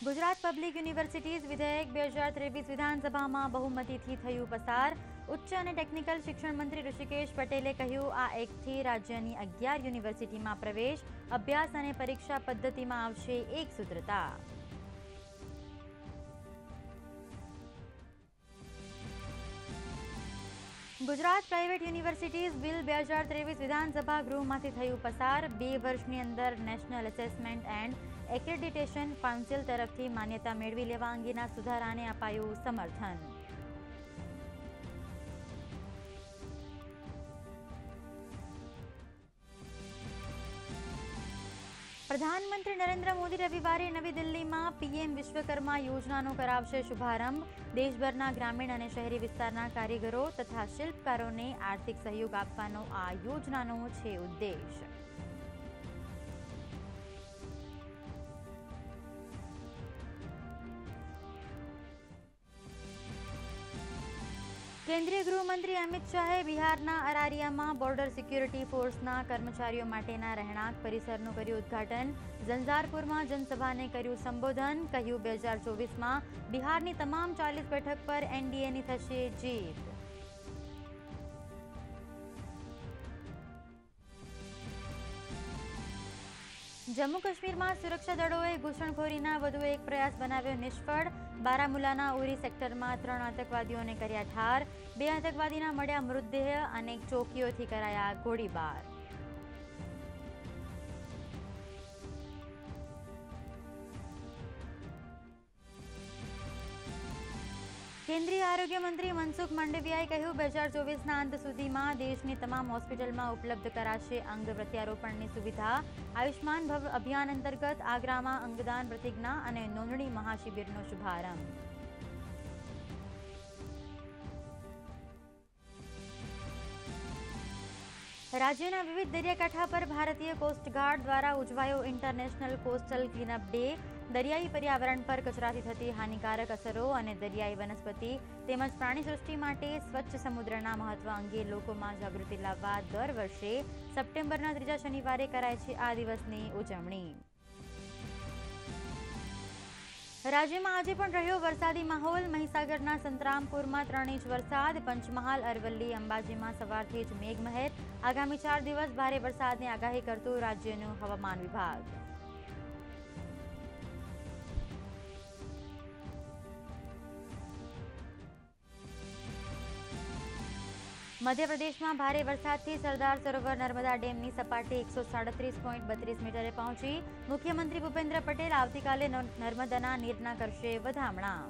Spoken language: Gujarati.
ગુજરાત પબ્લિક યુનિવર્સિટીઝ વિધેયક બે હજાર ત્રેવીસ વિધાનસભામાં બહુમતીથી થયું પસાર. ઉચ્ચ અને ટેકનિકલ શિક્ષણ મંત્રી ઋષિકેશ પટેલે કહ્યું, આ એકથી રાજ્યની અગિયાર યુનિવર્સિટીમાં પ્રવેશ, અભ્યાસ અને પરીક્ષા પદ્ધતિમાં આવશે એક સૂત્રતા. ગુજરાત પ્રાઇવેટ યુનિવર્સિટીઝ બિલ બે હજાર ત્રેવીસ વિધાનસભા ગૃહમાંથી થયું પસાર. બે વર્ષની અંદર national assessment and accreditation council તરફથી માન્યતા મેળવી લેવા અંગેના સુધારાને અપાયું સમર્થન. પ્રધાનમંત્રી નરેન્દ્ર મોદી રવિવારે નવી દિલ્હીમાં પીએમ વિશ્વકર્મા યોજનાનો કરાવશે શુભારંભ. દેશભરના ગ્રામીણ અને શહેરી વિસ્તારના કારીગરો તથા શિલ્પકારોને આર્થિક સહયોગ આપવાનો આ યોજનાનો છે ઉદ્દેશ. કેન્દ્રીય ગૃહમંત્રી અમિત શાહે બિહારના અરારિયામાં બોર્ડર સિક્યુરિટી ફોર્સના કર્મચારીઓ માટેના રહેણાંક પરિસરનું કર્યું ઉદ્ઘાટન. ઝંઝારપુરમાં જનસભાને કર્યું સંબોધન. કહ્યું, બે હજાર ચોવીસમાં બિહારની તમામ ચાલીસ બેઠક પર એનડીએની થશે જીત. જમ્મુ કાશ્મીરમાં સુરક્ષા દળોએ ઘૂસણખોરીના વધુ એક પ્રયાસ બનાવ્યો નિષ્ફળ. બારામુલાના ઉરી સેક્ટરમાં ત્રણ આતંકવાદીઓને કર્યા ઠાર. બે આતંકવાદીના મળ્યા મૃતદેહ અને ચોકીઓથી કરાયા ગોળીબાર. કેન્દ્રીય આરોગ્ય મંત્રી મનસુખ માંડવિયાએ કહ્યું, બે હજાર ચોવીસના અંત સુધીમાં દેશની તમામ હોસ્પિટલમાં ઉપલબ્ધ કરાશે અંગ પ્રત્યારોપણની સુવિધા. આયુષ્માન ભવ અભિયાન અંતર્ગત આગ્રામાં અંગદાન પ્રતિજ્ઞા અને નોંધણી મહાશિબિરનો શુભારંભ. રાજ્યના વિવિધ દરિયાકાંઠા પર ભારતીય કોસ્ટગાર્ડ દ્વારા ઉજવાયો ઇન્ટરનેશનલ કોસ્ટલ ક્લીનઅપ ડે. દરિયાઈ પર્યાવરણ પર કચરાથી થતી હાનિકારક અસરો અને દરિયાઈ વનસ્પતિ તેમજ પ્રાણીસૃષ્ટિ માટે સ્વચ્છ સમુદ્રના મહત્વ અંગે લોકોમાં જાગૃતિ લાવવા દર વર્ષે સપ્ટેમ્બરના ત્રીજા શનિવારે કરાય છે આ દિવસની ઉજવણી. રાજ્યમાં આજે પણ રહ્યો વરસાદી માહોલ. મહીસાગરના સંતરામપુરમાં ત્રણ ઇંચ વરસાદ, પંચમહાલ, અરવલ્લી, અંબાજીમાં સવારથી જ મેઘમહેર. આગામી ચાર દિવસ ભારે વરસાદની આગાહી કરતું રાજ્યનું હવામાન વિભાગ. મધ્યપ્રદેશમાં ભારે વરસાદથી સરદાર સરોવર નર્મદા ડેમની સપાટી એકસો સાડત્રીસ પોઈન્ટ બત્રીસ મીટરે પહોંચી. મુખ્યમંત્રી ભૂપેન્દ્ર પટેલ આવતીકાલે નર્મદાના નીરના કરશે વધામણા.